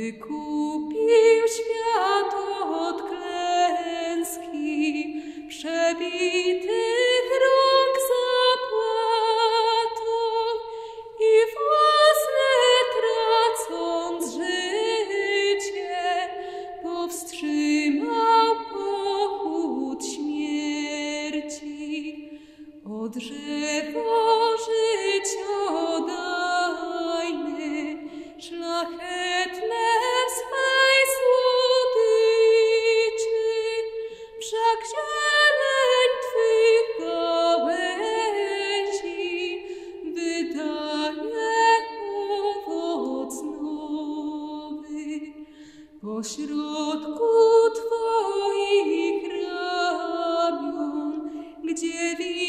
Wykupił świat od klęski, przebitych rąk zapłatą i własne tracąc życie, powstrzymał pochód śmierci. Od drzewa Pośrodku Twoich ramion, gdzie widzisz,